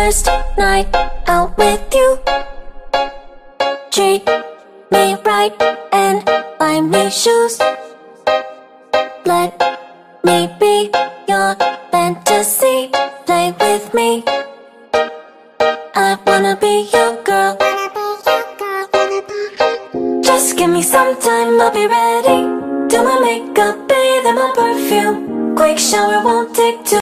first night out with you. Treat me right and buy me shoes. Let me be your fantasy. Play with me. I wanna be your girl. Just give me some time, I'll be ready. Do my makeup, bathe in my perfume. Quick shower won't take too